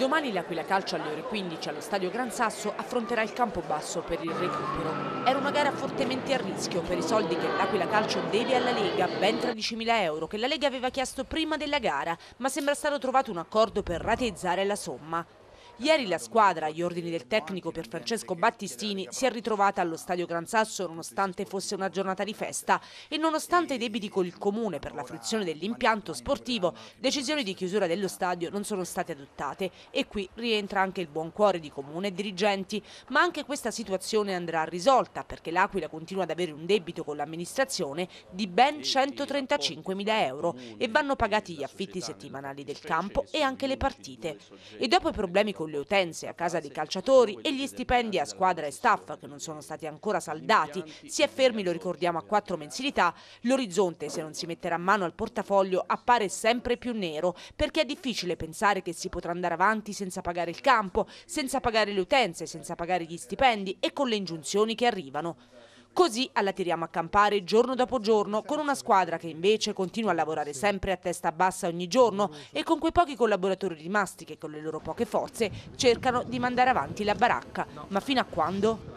Domani l'Aquila Calcio alle ore 15 allo Stadio Gran Sasso affronterà il Campobasso per il recupero. Era una gara fortemente a rischio per i soldi che l'Aquila Calcio deve alla Lega, ben 13.000 euro, che la Lega aveva chiesto prima della gara, ma sembra stato trovato un accordo per rateizzare la somma. Ieri la squadra, agli ordini del tecnico per Francesco Battistini, si è ritrovata allo Stadio Gran Sasso nonostante fosse una giornata di festa e nonostante i debiti con il comune per la fruizione dell'impianto sportivo, decisioni di chiusura dello stadio non sono state adottate e qui rientra anche il buon cuore di comune e dirigenti, ma anche questa situazione andrà risolta perché l'Aquila continua ad avere un debito con l'amministrazione di ben 135 mila euro e vanno pagati gli affitti settimanali del campo e anche le partite. E dopo i problemi con le utenze a casa dei calciatori e gli stipendi a squadra e staff che non sono stati ancora saldati, si è fermi, lo ricordiamo, a quattro mensilità, l'orizzonte se non si metterà mano al portafoglio appare sempre più nero perché è difficile pensare che si potrà andare avanti senza pagare il campo, senza pagare le utenze, senza pagare gli stipendi e con le ingiunzioni che arrivano. Così alla tiriamo a campare giorno dopo giorno con una squadra che invece continua a lavorare sempre a testa bassa ogni giorno e con quei pochi collaboratori rimasti che con le loro poche forze cercano di mandare avanti la baracca. Ma fino a quando?